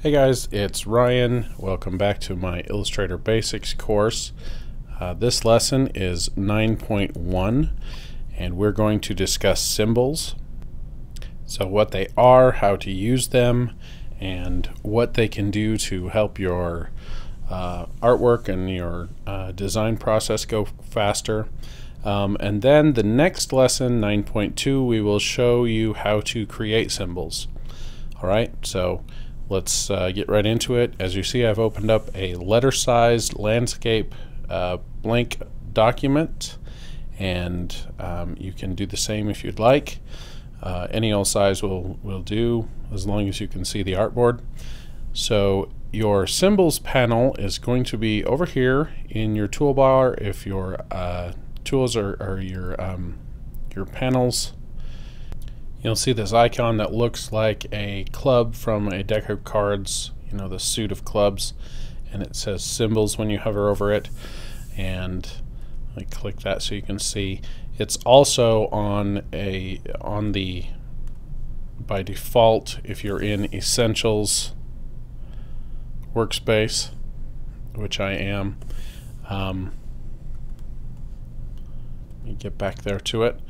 Hey guys, it's Ryan. Welcome back to my Illustrator Basics course. Uh, this lesson is 9.1 and we're going to discuss symbols. So what they are, how to use them, and what they can do to help your uh, artwork and your uh, design process go faster. Um, and then the next lesson, 9.2, we will show you how to create symbols. Alright, so let's uh, get right into it. As you see, I've opened up a letter-sized landscape uh, blank document, and um, you can do the same if you'd like. Uh, any old size will, will do, as long as you can see the artboard. So your symbols panel is going to be over here in your toolbar if your uh, tools are, are your, um, your panels you'll see this icon that looks like a club from a deck of cards, you know, the suit of clubs, and it says symbols when you hover over it. And I click that so you can see. It's also on a on the by default if you're in Essentials workspace, which I am. Um, let me get back there to it.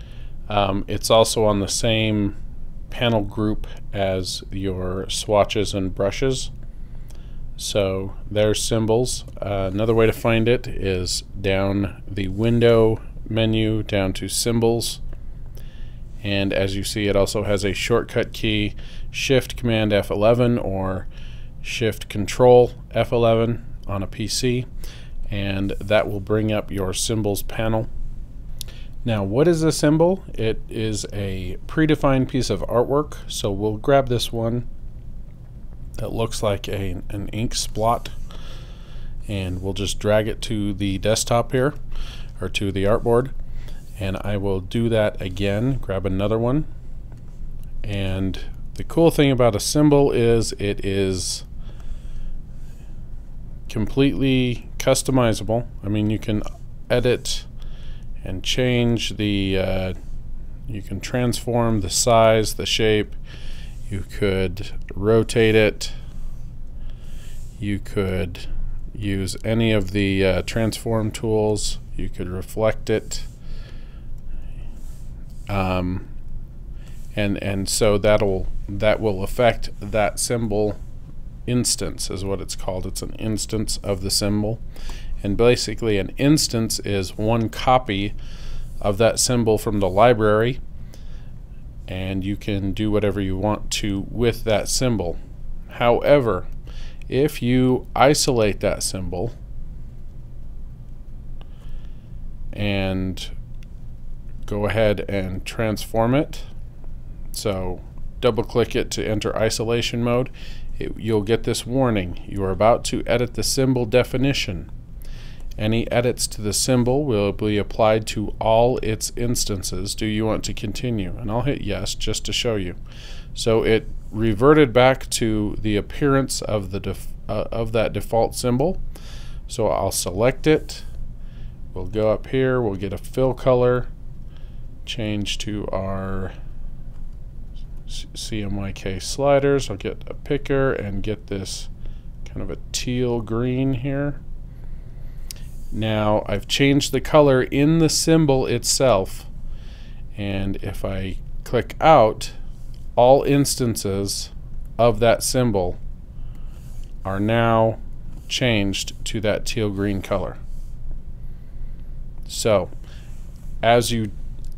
Um, it's also on the same panel group as your swatches and brushes. So there's symbols. Uh, another way to find it is down the window menu down to symbols. And as you see, it also has a shortcut key, Shift Command F11 or Shift Control F11 on a PC. And that will bring up your symbols panel. Now, what is a symbol? It is a predefined piece of artwork. So we'll grab this one that looks like a, an ink splot and we'll just drag it to the desktop here or to the artboard and I will do that again grab another one and the cool thing about a symbol is it is completely customizable I mean you can edit and change the uh, you can transform the size the shape. You could rotate it. You could use any of the uh, transform tools. You could reflect it. Um, and and so that'll that will affect that symbol instance is what it's called. It's an instance of the symbol and basically an instance is one copy of that symbol from the library and you can do whatever you want to with that symbol. However, if you isolate that symbol and go ahead and transform it, so double click it to enter isolation mode, it, you'll get this warning. You are about to edit the symbol definition. Any edits to the symbol will be applied to all its instances. Do you want to continue? And I'll hit yes just to show you. So it reverted back to the appearance of the uh, of that default symbol. So I'll select it. We'll go up here. We'll get a fill color. Change to our CMYK sliders. I'll get a picker and get this kind of a teal green here. Now I've changed the color in the symbol itself and if I click out all instances of that symbol are now changed to that teal green color. So as you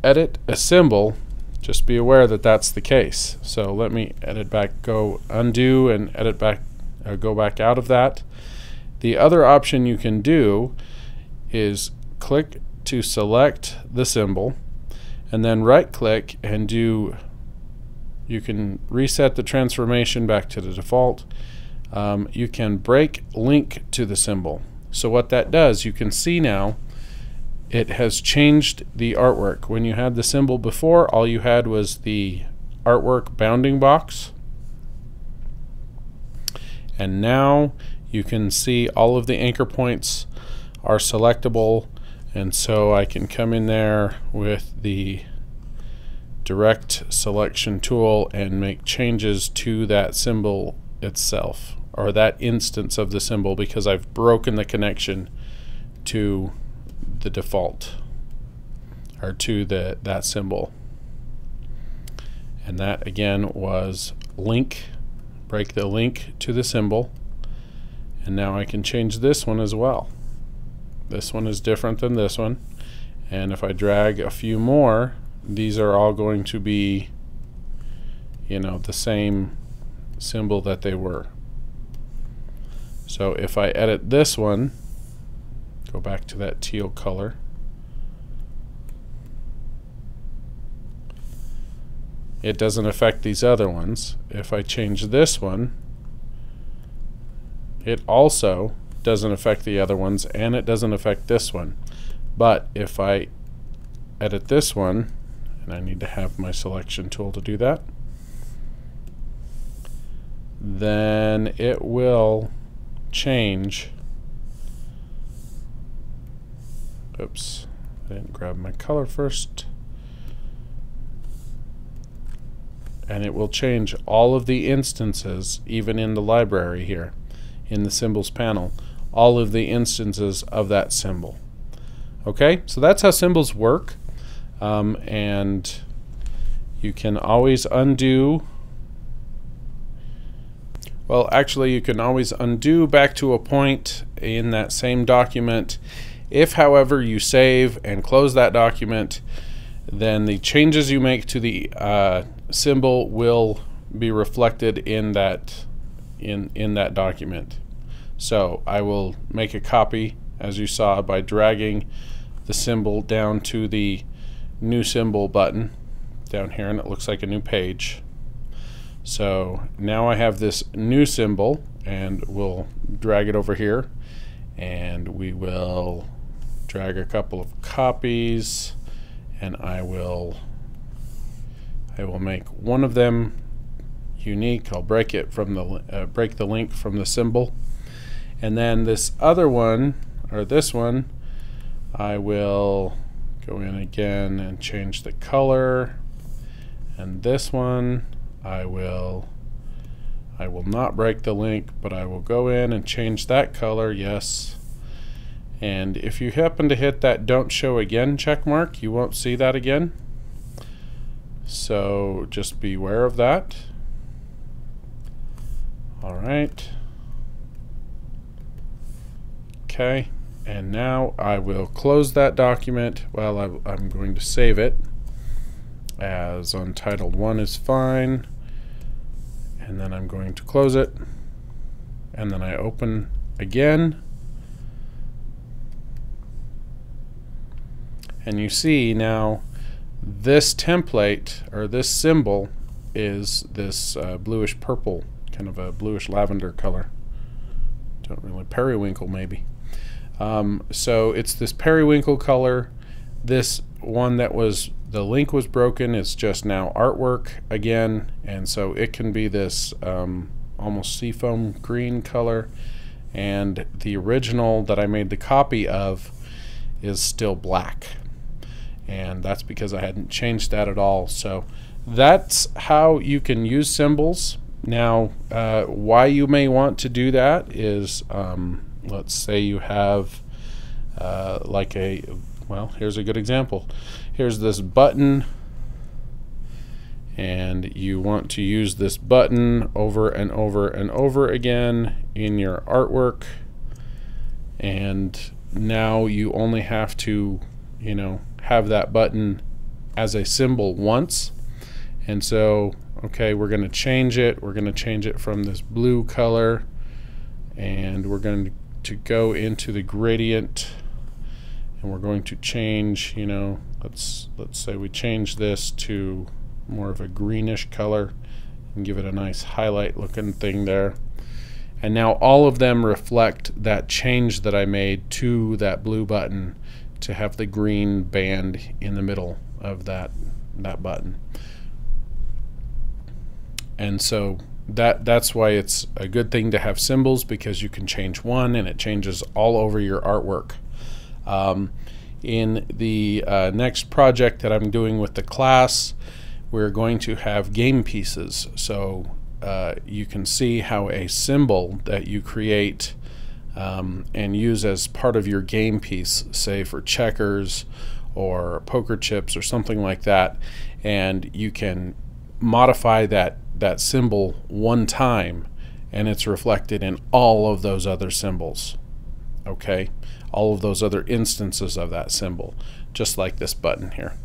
edit a symbol just be aware that that's the case. So let me edit back, go undo and edit back, uh, go back out of that. The other option you can do is click to select the symbol and then right click and do you can reset the transformation back to the default. Um, you can break link to the symbol. So what that does you can see now it has changed the artwork. When you had the symbol before all you had was the artwork bounding box. And now you can see all of the anchor points are selectable and so I can come in there with the direct selection tool and make changes to that symbol itself or that instance of the symbol because I've broken the connection to the default or to the that symbol. And that again was link, break the link to the symbol. And now I can change this one as well. This one is different than this one. And if I drag a few more, these are all going to be, you know, the same symbol that they were. So if I edit this one, go back to that teal color, it doesn't affect these other ones. If I change this one, it also doesn't affect the other ones and it doesn't affect this one. But if I edit this one, and I need to have my selection tool to do that, then it will change. Oops, I didn't grab my color first. And it will change all of the instances, even in the library here, in the symbols panel, all of the instances of that symbol. Okay, so that's how symbols work. Um, and you can always undo well, actually, you can always undo back to a point in that same document. If, however, you save and close that document, then the changes you make to the uh, symbol will be reflected in that in in that document. So I will make a copy, as you saw, by dragging the symbol down to the new symbol button down here, and it looks like a new page. So now I have this new symbol and we'll drag it over here and we will drag a couple of copies and I will I will make one of them unique. I'll break it from the uh, break the link from the symbol and then this other one or this one I will go in again and change the color. And this one I will I will not break the link but I will go in and change that color yes. And if you happen to hit that don't show again check mark you won't see that again. So just beware of that. Alright okay and now I will close that document well I, I'm going to save it. As untitled 1 is fine. And then I'm going to close it. And then I open again. And you see now this template or this symbol is this uh, bluish purple kind of a bluish lavender color. Don't really periwinkle maybe um, so it's this periwinkle color. This one that was the link was broken. It's just now artwork again. And so it can be this um, almost seafoam green color. And the original that I made the copy of is still black. And that's because I hadn't changed that at all. So that's how you can use symbols. Now uh, why you may want to do that is um, let's say you have uh, like a well here's a good example. Here's this button and you want to use this button over and over and over again in your artwork and now you only have to you know have that button as a symbol once. And so okay we're going to change it. We're going to change it from this blue color and we're going to go into the gradient. And we're going to change you know let's let's say we change this to more of a greenish color and give it a nice highlight looking thing there. And now all of them reflect that change that I made to that blue button to have the green band in the middle of that that button. And so that that's why it's a good thing to have symbols because you can change one and it changes all over your artwork um, in the uh, next project that I'm doing with the class, we're going to have game pieces. So uh, you can see how a symbol that you create um, and use as part of your game piece, say for checkers or poker chips or something like that, and you can modify that that symbol one time and it's reflected in all of those other symbols okay? All of those other instances of that symbol just like this button here.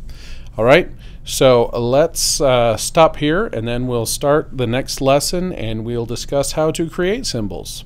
All right so let's uh, stop here and then we'll start the next lesson and we'll discuss how to create symbols